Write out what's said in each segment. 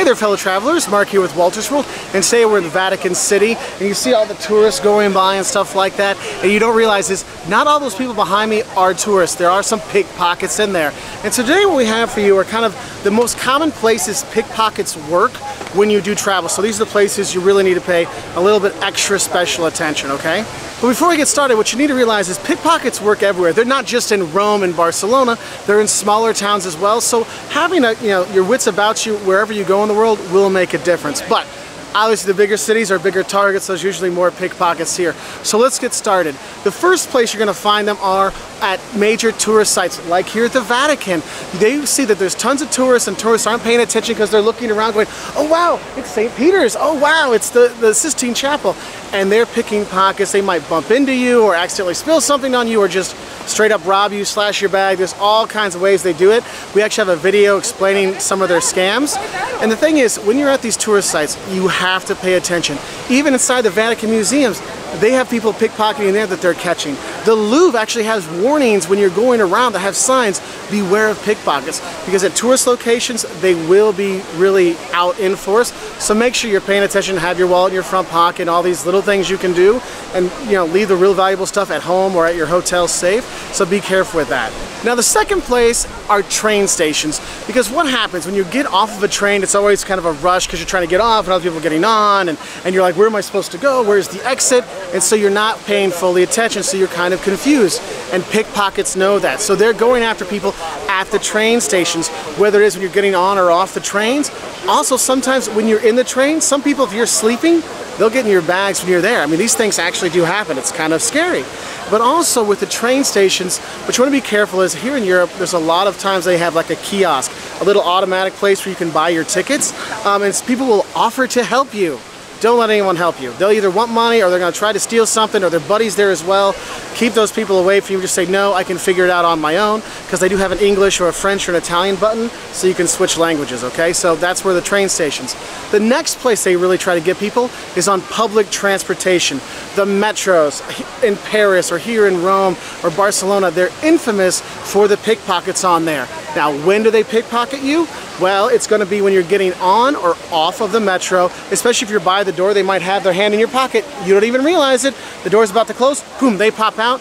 Hey there fellow travelers, Mark here with Wolters World and today we're in the Vatican City and you see all the tourists going by and stuff like that and you don't realize is not all those people behind me are tourists. There are some pickpockets in there. And so today what we have for you are kind of the most common places pickpockets work when you do travel. So these are the places you really need to pay a little bit extra special attention, okay? But before we get started, what you need to realize is pickpockets work everywhere. They're not just in Rome and Barcelona, they're in smaller towns as well. So having a, you know, your wits about you wherever you go in the world will make a difference. But Obviously the bigger cities are bigger targets, so there's usually more pickpockets here. So let's get started. The first place you're gonna find them are at major tourist sites, like here at the Vatican. They see that there's tons of tourists and tourists aren't paying attention because they're looking around going, oh wow, it's St. Peter's, oh wow, it's the, the Sistine Chapel. And they're picking pockets. They might bump into you or accidentally spill something on you or just straight up rob you, slash your bag. There's all kinds of ways they do it. We actually have a video explaining some of their scams. And the thing is, when you're at these tourist sites, you have to pay attention. Even inside the Vatican museums, they have people pickpocketing there that they're catching. The Louvre actually has warnings when you're going around that have signs, beware of pickpockets. Because at tourist locations, they will be really out in force. So make sure you're paying attention, have your wallet in your front pocket, all these little things you can do. And you know, leave the real valuable stuff at home or at your hotel safe. So be careful with that. Now the second place are train stations. Because what happens when you get off of a train, it's always kind of a rush because you're trying to get off and other people are getting on and, and you're like, where am I supposed to go? Where's the exit? And so you're not paying fully attention, so you're kind of confused. And pickpockets know that. So they're going after people at the train stations, whether it is when you're getting on or off the trains. Also, sometimes when you're in the train, some people, if you're sleeping, they'll get in your bags when you're there. I mean, these things actually do happen. It's kind of scary. But also with the train stations, what you want to be careful is here in Europe, there's a lot of times they have like a kiosk, a little automatic place where you can buy your tickets, um, and people will offer to help you. Don't let anyone help you. They'll either want money or they're going to try to steal something or their buddies there as well. Keep those people away from you. Just say, no, I can figure it out on my own because they do have an English or a French or an Italian button so you can switch languages, okay? So that's where the train stations. The next place they really try to get people is on public transportation. The metros in Paris or here in Rome or Barcelona, they're infamous for the pickpockets on there. Now, when do they pickpocket you? Well, it's to be when you're getting on or off of the metro, especially if you're by the door, they might have their hand in your pocket. You don't even realize it. The door's about to close, boom, they pop out,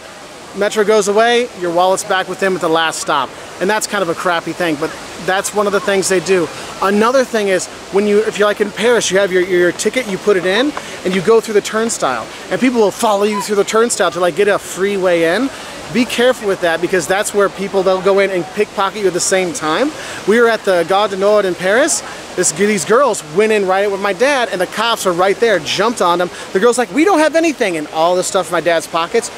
metro goes away, your wallet's back with them at the last stop. And that's kind of a crappy thing, but that's one of the things they do. Another thing is when you, if you're like in Paris, you have your, your ticket, you put it in, and you go through the turnstile. And people will follow you through the turnstile to like get a free way in be careful with that because that's where people they'll go in and pickpocket you at the same time. We were at the Gare du Nord in Paris. This, these girls went in right with my dad and the cops are right there, jumped on them. The girl's like, we don't have anything. And all the stuff in my dad's pockets,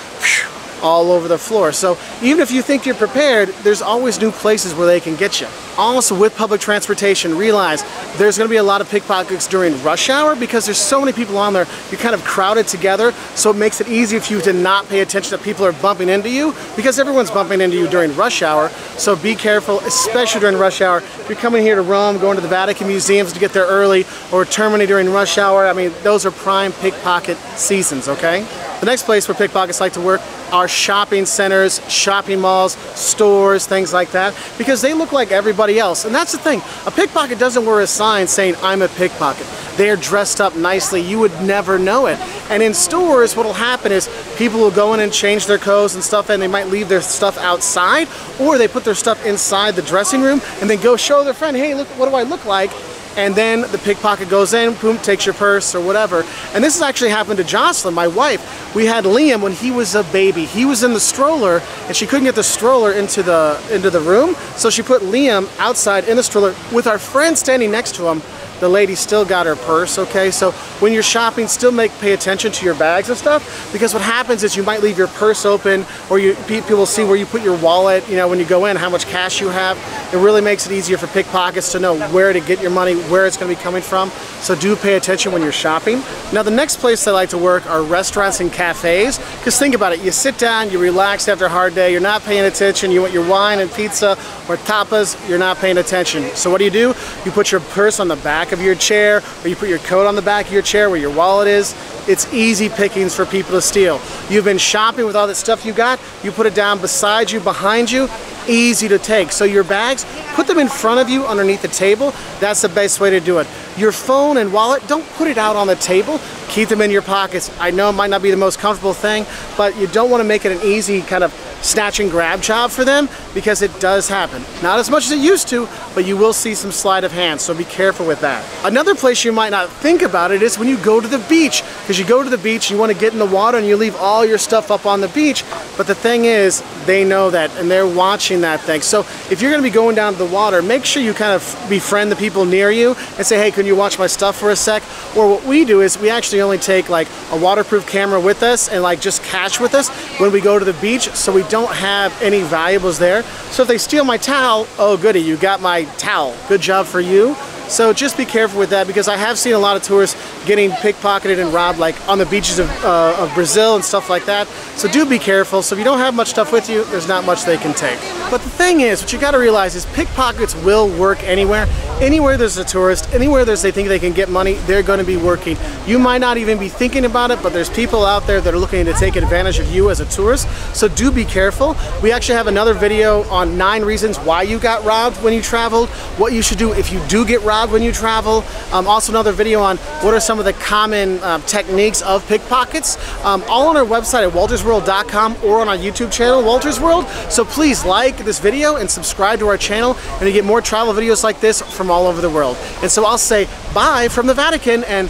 all over the floor. So even if you think you're prepared, there's always new places where they can get you. Also with public transportation, realize there's gonna be a lot of pickpockets during rush hour because there's so many people on there, you're kind of crowded together, so it makes it easy for you to not pay attention that people are bumping into you because everyone's bumping into you during rush hour. So be careful, especially during rush hour. If you're coming here to Rome, going to the Vatican museums to get there early, or Termini during rush hour, I mean, those are prime pickpocket seasons, okay? The next place where pickpockets like to work are shopping centers, shopping malls, stores, things like that, because they look like everybody else. And that's the thing, a pickpocket doesn't wear a sign saying, I'm a pickpocket. They're dressed up nicely, you would never know it. And in stores, what'll happen is people will go in and change their clothes and stuff, and they might leave their stuff outside, or they put their stuff inside the dressing room, and then go show their friend, hey, look, what do I look like? And then the pickpocket goes in, boom, takes your purse or whatever. And this has actually happened to Jocelyn, my wife. We had Liam when he was a baby. He was in the stroller and she couldn't get the stroller into the into the room, so she put Liam outside in the stroller with our friend standing next to him the lady still got her purse, okay? So when you're shopping, still make pay attention to your bags and stuff because what happens is you might leave your purse open or you people see where you put your wallet, you know, when you go in, how much cash you have. It really makes it easier for pickpockets to know where to get your money, where it's gonna be coming from. So do pay attention when you're shopping. Now the next place I like to work are restaurants and cafes because think about it, you sit down, you relax after a hard day, you're not paying attention, you want your wine and pizza or tapas, you're not paying attention. So what do you do? You put your purse on the back of your chair or you put your coat on the back of your chair where your wallet is, it's easy pickings for people to steal. You've been shopping with all that stuff you got, you put it down beside you, behind you, easy to take. So your bags, put them in front of you underneath the table. That's the best way to do it. Your phone and wallet, don't put it out on the table. Keep them in your pockets. I know it might not be the most comfortable thing, but you don't want to make it an easy kind of snatch and grab job for them because it does happen. Not as much as it used to, but you will see some sleight of hand, so be careful with that. Another place you might not think about it is when you go to the beach, because you go to the beach, you want to get in the water and you leave all your stuff up on the beach, but the thing is, they know that and they're watching that thing. So if you're going to be going down to the water, make sure you kind of befriend the people near you and say, hey, can you watch my stuff for a sec? Or what we do is we actually only take like a waterproof camera with us and like just cash with us when we go to the beach so we don't have any valuables there. So if they steal my towel, oh goody, you got my towel. Good job for you. So just be careful with that because I have seen a lot of tourists getting pickpocketed and robbed like on the beaches of, uh, of Brazil and stuff like that. So do be careful. So if you don't have much stuff with you, there's not much they can take. But the thing is, what you gotta realize is pickpockets will work anywhere. Anywhere there's a tourist, anywhere there's they think they can get money, they're gonna be working. You might not even be thinking about it, but there's people out there that are looking to take advantage of you as a tourist. So do be careful. We actually have another video on nine reasons why you got robbed when you traveled, what you should do if you do get robbed when you travel. Um, also another video on what are some of the common um, techniques of pickpockets. Um, all on our website at woltersworld.com or on our YouTube channel, Wolters World. So please like this video and subscribe to our channel and you get more travel videos like this from all over the world. And so I'll say bye from the Vatican and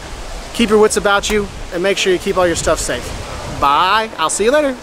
keep your wits about you and make sure you keep all your stuff safe. Bye. I'll see you later.